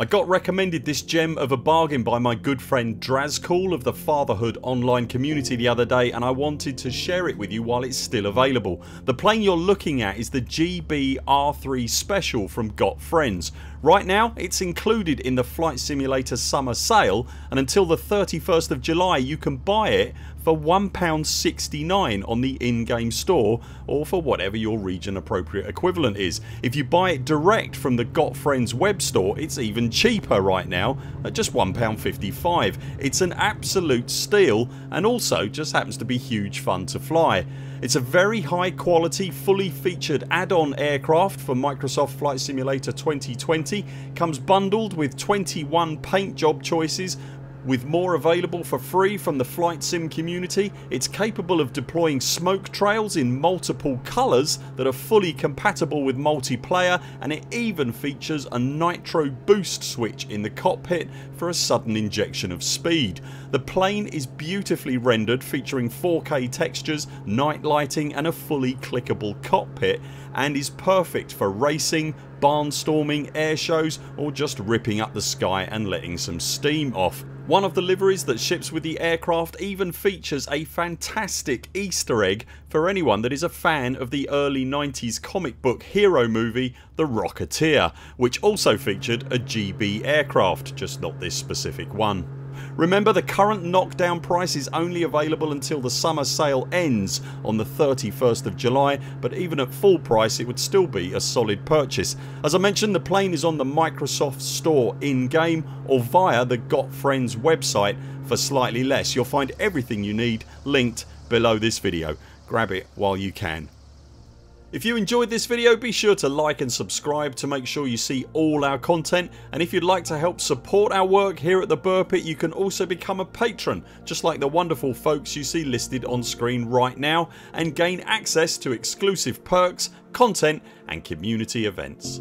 I got recommended this gem of a bargain by my good friend Drazcool of the Fatherhood online community the other day and I wanted to share it with you while it's still available. The plane you're looking at is the Gee Bee R3 Special from Got Friends. Right now it's included in the Flight Simulator summer sale and until the 31st of July you can buy it for £1.69 on the in-game store or for whatever your region appropriate equivalent is. If you buy it direct from the Got Friends web store it's even cheaper right now at just £1.55. It's an absolute steal and also just happens to be huge fun to fly. It's a very high quality fully featured add-on aircraft for Microsoft Flight Simulator 2020. Comes bundled with 21 paint job choices with more available for free from the flight sim community it's capable of deploying smoke trails in multiple colours that are fully compatible with multiplayer and it even features a nitro boost switch in the cockpit for a sudden injection of speed. The plane is beautifully rendered featuring 4K textures, night lighting and a fully clickable cockpit and is perfect for racing, barnstorming, air shows or just ripping up the sky and letting some steam off. One of the liveries that ships with the aircraft even features a fantastic easter egg for anyone that is a fan of the early 90s comic book hero movie The Rocketeer which also featured a Gee Bee aircraft just not this specific one. Remember the current knockdown price is only available until the summer sale ends on the 31st of July but even at full price it would still be a solid purchase. As I mentioned the plane is on the Microsoft store in game or via the Got Friends website for slightly less. You'll find everything you need linked below this video. Grab it while you can. If you enjoyed this video be sure to like and subscribe to make sure you see all our content and if you'd like to help support our work here at the Buur Pit you can also become a patron just like the wonderful folks you see listed on screen right now and gain access to exclusive perks, content and community events.